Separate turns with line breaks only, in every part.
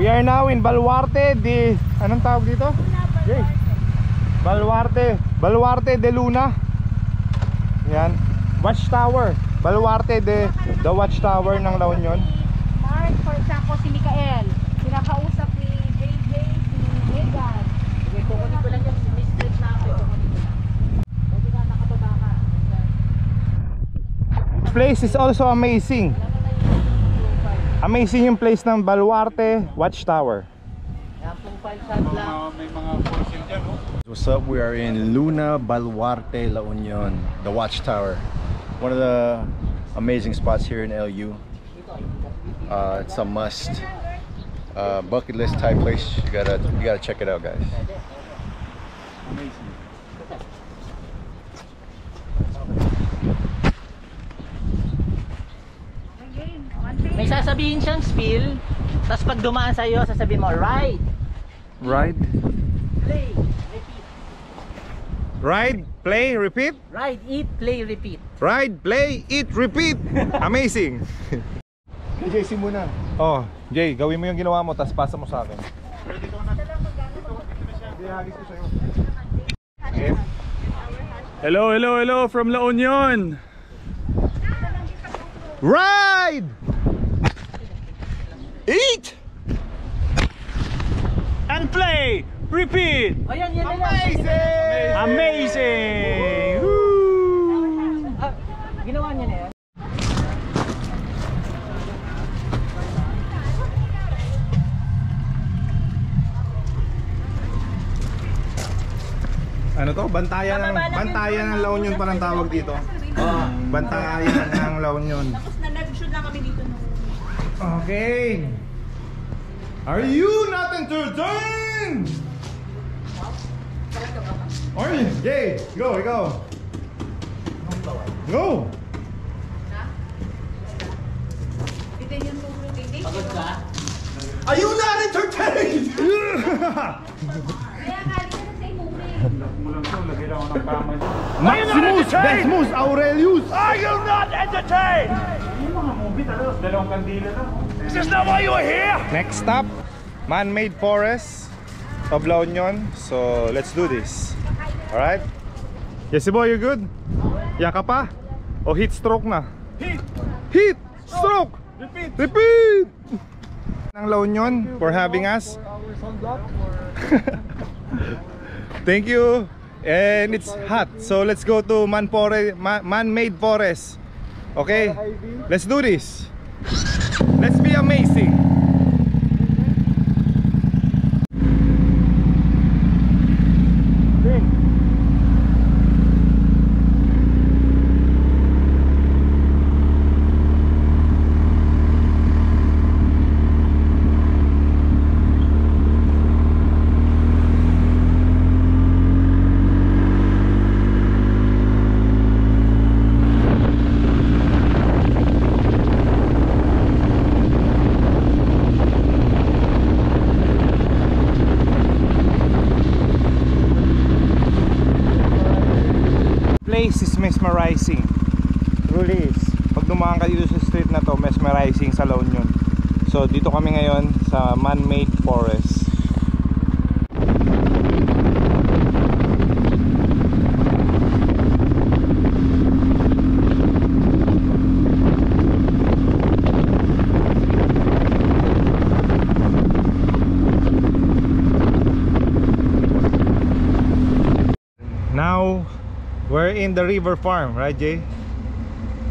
We are now in Baluarte de Anong tawag dito? Jay. Baluarte, Baluarte de Luna. Yan. Watchtower. Baluarte de the Watchtower ng La Union.
Mark, for example, si Mikael. Pinakausap ni JJ, si Megan.
Sige, kukunin ko lang yung mistress na ako. Kukunin ko lang. Pwede nga nakababa ka.
This place is also amazing. Amazing yung place ng Baluarte Watchtower.
Yan pong file shot lang.
What's up? We are in Luna Baluarte, La Union, the Watchtower. One of the amazing spots here in LU. Uh, it's a must uh, bucket list type place. You gotta you gotta check it out, guys.
May sasabihin siyang spill. Tapos pag dumaan sa'yo, sasabihin mo, ride,
Ride,
play, repeat.
ride, play, repeat.
Ride, eat, play, repeat.
Ride, play, eat, repeat. Amazing.
JC muna.
Oh, Jay, gawin mo yung ginawa mo tapos pasa mo sa akin.
Hello, hello, hello from La Union.
Ride! Eat!
And play, repeat.
Yan, na lang.
Amazing. Woo!
Ah, ginawa niya na yan.
Ano to? Bantayan ng bantayan ng La Union parang tawag dito. Oh, bantayan ng La Union. Okay. Are you not entertained? Oy, Jay, go, ikaw. Go.
Ito yung tulog hindi.
Pagod ka?
Are you not entertained?
Kaya kali ka na sa movie.
Maximus Decimus Aurelius.
Are you not entertained? Yung mga movie talaga, dalawang kandila lang. Is this not why you are here?
Next stop, man-made forest of La Union. So, let's do this. Alright? Yes, boy, you good? Yaka pa? O heat stroke na?
Heat,
Heat! Stroke!
repeat.
Repeat! ng La Union for having us. Thank you. And it's hot. So let's go to man Fore- ma- man-made forest. Okay? Let's do this. Let's be amazing. Mesmerizing. Truly is. Pag dumaan ka dito sa street na to, mesmerizing sa La Union. So dito kami ngayon sa man-made forest. In the river farm, right Jay?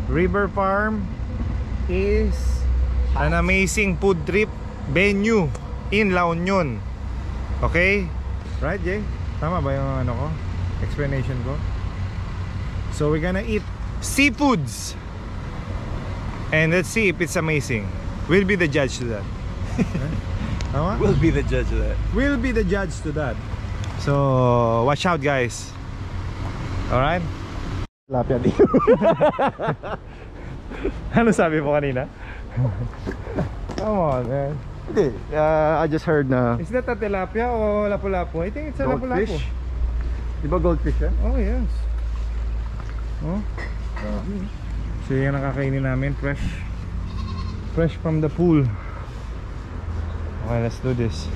River farm is an amazing food trip venue in La Union. Okay? Right Jay? Tama ba yung ano ko? Explanation ko? So we're gonna eat seafoods. And let's see if it's amazing. We'll be the judge to that. Tama?
We'll be the judge to that.
We'll be the judge to that. So, watch out guys. Alright? Tilapia dito. ano sabi mo kanina? Come on, man.
Hindi, uh, I just heard na
Is that a tilapia o lapu-lapu? I think it's a lapu-lapu.
goldfish. Di ba goldfish yan?
Oh, yes. Oh. So, yan ang kakainin namin. Fresh. Fresh from the pool. Okay, let's do this.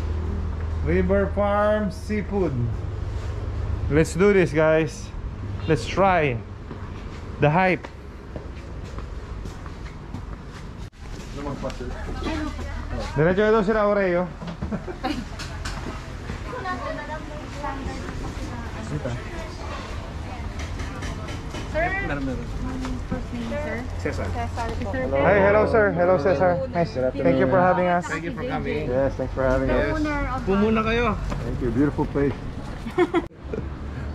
River Farm Seafood. Let's do this, guys. Let's try the hype. Diretso ito sila Oreo.
Sir? First name, sir?
Cesar.
Cesar
hello sir. Hello Cesar. Nice. Thank you for having us.
Thank you for coming.
Yes, thanks for having us.
Pumuna kayo.
Thank you. Beautiful place.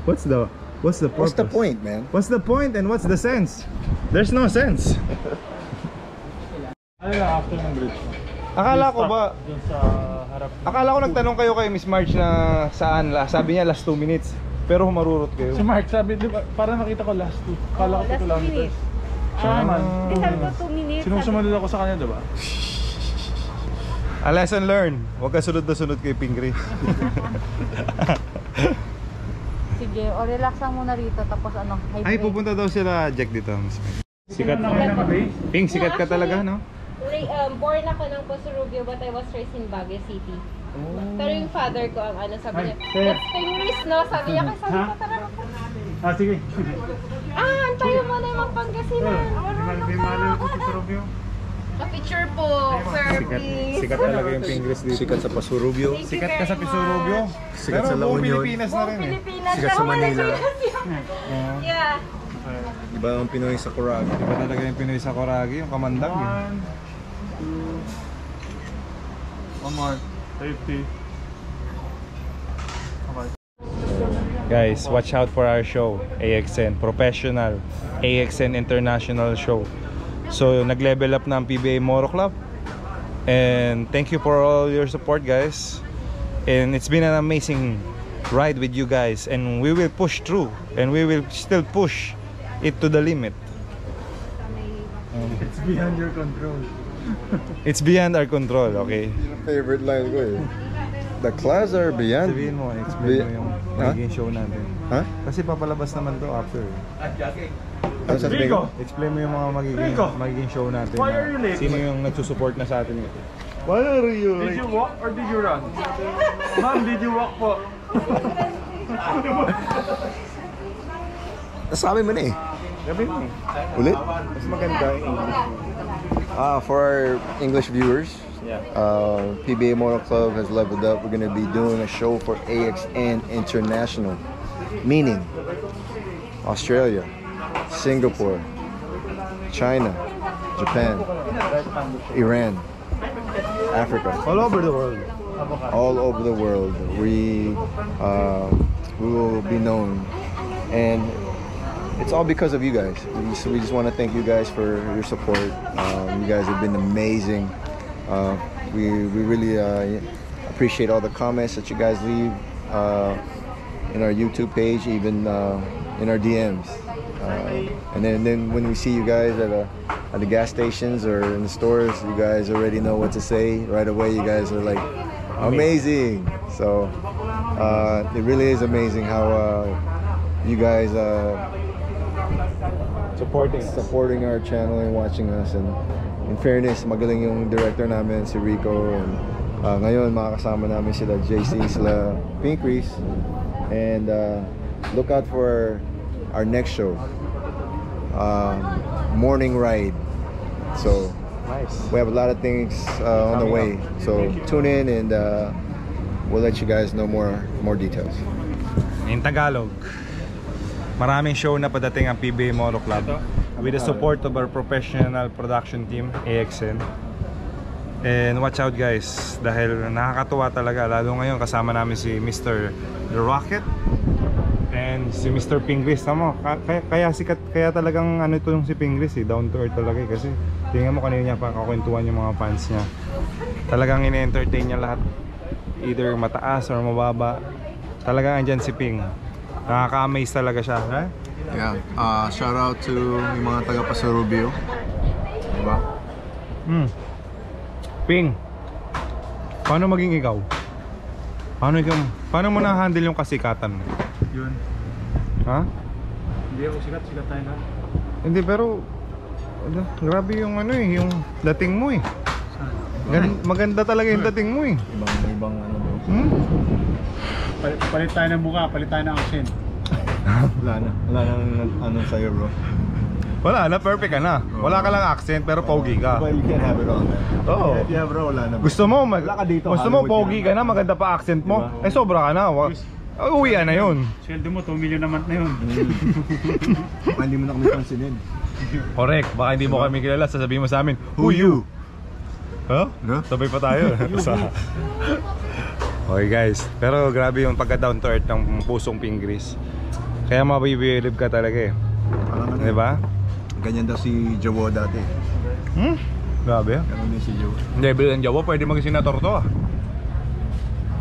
what's the what's the purpose?
What's the point, man?
What's the point and what's the sense? There's no sense.
Ano lang after ng bridge?
Akala ko ba
Doon sa harap.
Akala ko nagtanong kayo kay Miss March na saan la. Sabi niya last 2 minutes. Pero humarurot kayo.
Si Mark sabi, di ba, para nakita ko last two. Kala ko
Last
2
two
kilometers.
minutes.
Siya naman.
Hindi, sabi ko 2 minutes.
Sinusumunod ako sa kanya, di ba?
A lesson learned. Huwag ka sunod na sunod kay Ping
Sige, o relax lang muna rito. Tapos ano, hydrate.
Ay, pupunta daw sila Jack dito. Sikat.
na kayo ng base?
Ping, sikat ka talaga, no?
Um, born ako ng Posurugio but I was raised in Baguio City. Pero yung father ko ang ano sabi niya, that's English no? Sabi niya, kasi sabi ko tara na po.
Ah, sige.
Ah, antayo mo na yung Pangasinan. Pa-picture po, sir,
Sikat,
please.
sikat talaga yung Ping Grace dito.
Sikat sa Pasurubio.
Thank you
Sikat ka
very
sa Pisurubio.
much.
Sikat
Pero
sa La
buong
Union.
Pilipinas na
Buong
rin eh.
Pilipinas.
Sikat sa Manila.
Pilipinas. Yeah.
Iba ang Pinoy sa Curaga.
Iba talaga yung Pinoy sa Coragi, yung kamandag eh.
One, two, one more. Safety. Okay.
Guys, watch out for our show, AXN, professional, AXN International Show. So, nag-level up na ang PBA Moro Club. And thank you for all your support, guys. And it's been an amazing ride with you guys. And we will push through. And we will still push it to the limit.
It's beyond your control.
It's beyond our control, okay?
Favorite line ko eh. The class are beyond.
Sabihin mo, explain mo yung magiging show natin.
Ha?
Kasi papalabas naman to after.
Ano sasabihin ko?
Rico!
Explain mo yung mga magiging,
Rico!
magiging show natin.
Why
na
are you late?
Sino yung nagsusupport na sa atin ito? Why are you
Did you walk or did you run? Ma'am, did you walk po?
Nasabi mo na eh.
Sabi mo eh.
Ulit?
Mas maganda yung English.
Ah, for our English viewers,
Yeah.
uh, PBA Motor Club has leveled up. We're going to be doing a show for AXN International, meaning Australia, Singapore, China, Japan, Iran, Africa,
All over the world.
all over the world. We uh, we will be known, and it's all because of you guys. We just, we just want to thank you guys for your support. Um, you guys have been amazing. Uh, we we really uh, appreciate all the comments that you guys leave uh, in our YouTube page, even uh, in our DMs. Uh, and then, then when we see you guys at, a, at the gas stations or in the stores, you guys already know what to say right away. You guys are like amazing. So uh, it really is amazing how uh, you guys uh,
Supporting.
supporting our channel and watching us. And in fairness, magaling yung director namin, si Rico. And uh, ngayon, makakasama namin sila JC, sila Pink Reese. And uh, look out for our next show, um, Morning Ride. So
Nice.
we have a lot of things uh, on the way. So tune in and uh, we'll let you guys know more more details.
In Tagalog, maraming show na padating ang PBA Moro Club with the support of our professional production team, AXN. And watch out guys, dahil nakakatuwa talaga, lalo ngayon kasama namin si Mr. The Rocket and si Mr. Pingris. Tama, ka- kaya, kaya sikat, kaya talagang ano ito yung si Pingris eh, down to earth talaga eh. Kasi tingnan mo kanina niya pa kakwentuhan yung mga fans niya. Talagang ine-entertain niya lahat. Either mataas or mababa. Talagang andyan si Ping. Nakaka-amaze talaga siya. Ha?
Yeah, uh, shout out to yung mga taga Pasurubio. Diba?
Hmm. Ping. Paano maging ikaw? Paano ikaw? Paano mo na-handle yung kasikatan mo?
Yun.
Ha?
Hindi ako sikat, sikat tayo na.
Hindi pero ano, grabe yung ano eh, yung dating mo eh. Gan- maganda talaga yung dating mo eh.
Ibang, ibang ano bro.
Hmm?
Palit, palit tayo ng mukha, palit tayo ng accent.
Wala na. Wala nang ano sa'yo bro.
Wala na, perfect ka na. Wala ka lang accent pero pogi ka.
But you can't have it all man.
Oo.
Yeah bro, wala na.
Gusto mo, mag-
Wala ka dito,
gusto mo
Hollywood
pogi
ka
na, maganda pa accent mo.
Diba?
Eh sobra ka na. Wa- Uwian na yun.
Sweldo mo, 2 million naman na yun.
Baka hindi mo na kami pansinin.
Correct. Baka hindi mo kami kilala, sasabihin mo sa amin, Who you? Huh?
Huh?
Sabay pa tayo. Sa... okay guys, pero grabe yung pagka down to earth ng pusong pingris. Kaya mabibilib ka talaga eh.
Parang ano,
Di ba?
Ganyan daw si Jowo dati.
Hmm? Grabe.
Ganun din si Jowo.
Level ng Jawa, pwede maging senator to ah.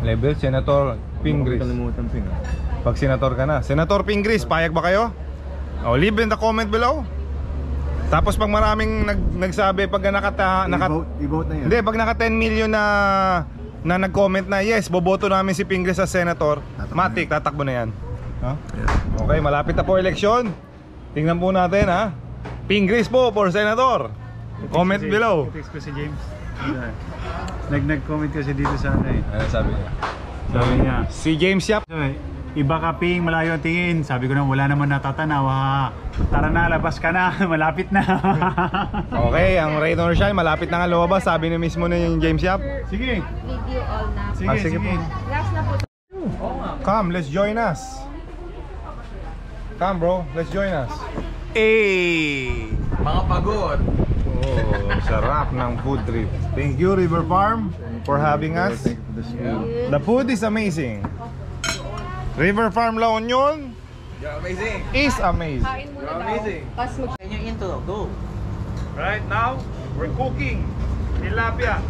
Level, senator Pingris.
Kalimutan ping. ah.
Pag senator ka na. Senator Pingris, payag ba kayo? Oh, leave in the comment below. Tapos pag maraming nag, nagsabi pag nakata naka,
I-vote, i-vote na yan.
Hindi, pag naka 10 million na na nag-comment na yes, boboto namin si Pingris as senator,
Tatakbo
matik, tatakbo na yan.
Yeah.
Okay, malapit na po eleksyon. Tingnan po natin ha. Pingris po for senator. Comment
Kasi-
below.
Text ko si James. Nag nag-comment kasi dito sa ano eh.
Ano sabi niya?
Sabi niya,
Si James Yap.
"Ay, iba ka ping, malayo ang tingin. Sabi ko na wala naman natatanaw ha. Tara na, labas ka na, malapit na.
Okay, ang Rain or Shine, malapit na nga lumabas. Sabi ni mismo na yung James Yap.
sige,
Video all na.
sige,
Ah,
sige.
sige po.
Last na po.
Come, let's join us. Come bro, let's join us. Hey! Mga pagod. Oh, sarap ng food trip. Thank you River Farm for having us. The food is amazing. River Farm La Union is amazing.
Kain muna daw. Tapos mag-
Can you intro? Go.
Right now, we're cooking tilapia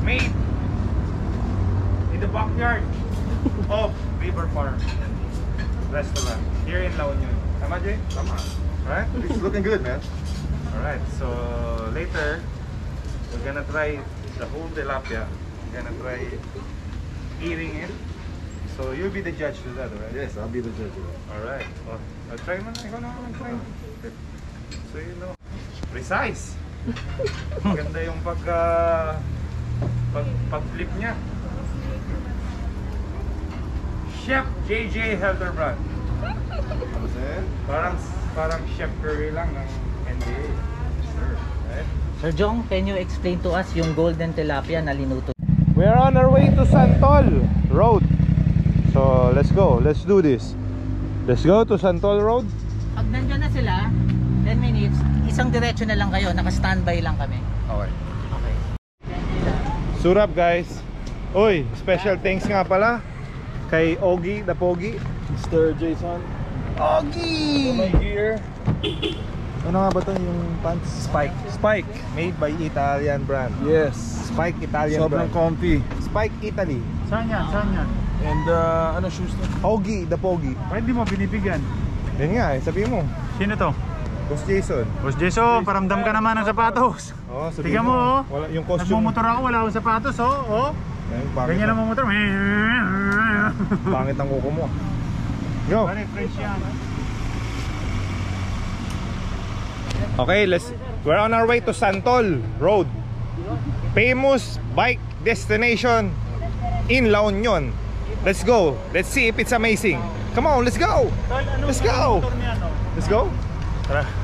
made in the backyard of River Farm Restaurant here in La Union. Tama, Jay? Tama. Right?
It's looking good, man.
Alright, so later, we're gonna try the whole tilapia. We're gonna try eating it. So you'll be the judge to that, right?
Yes, I'll be the judge of it.
Alright. Oh, uh, try mo na. Ikaw na ako try. So you know. Precise. Maganda yung pagka... Pag, pag-flip niya. Chef JJ Helderbrand. Parang Chef Curry lang ng NBA. Sure. Right?
Sir Jong, can you explain to us yung golden tilapia na linuto?
We are on our way to Santol Road. So let's go. Let's do this. Let's go to Santol Road.
Pag nandyan na sila, 10 minutes, isang diretso na lang kayo, naka-standby lang kami.
Okay.
Okay.
Surap guys. Uy, special thanks nga pala kay Ogie the Pogi.
Mr. Jason. Gear. Ano nga ba to yung pants?
Spike. Spike. Made by Italian brand.
Yes.
Spike Italian
Sobrang
brand.
comfy.
Spike Italy.
Saan yan? Saan yan?
And uh, ano shoes to?
Ogie the Pogi.
Bakit di mo binibigyan?
Yan nga eh, sabihin mo.
Sino to?
Boss Jason.
Boss Jason, paramdam ka naman ng sapatos.
Oh, sabihin
Tingnan mo, oh.
Wala, yung costume.
Nagmumotor ako, wala akong sapatos, oh. oh. Ganyan
ang,
ang mumotor.
pangit ang kuko mo. Go. Okay, let's we're on our way to Santol Road. Famous bike destination in La Union. Let's go. Let's see if it's amazing. Come on, let's go. Let's go. Let's go.
Tara.